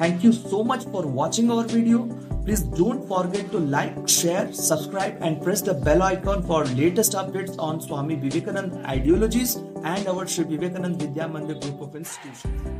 Thank you so much for watching our video. Please don't forget to like, share, subscribe and press the bell icon for latest updates on Swami Vivekanand ideologies and our Sri Vivekanand Vidya Mandir group of institutions.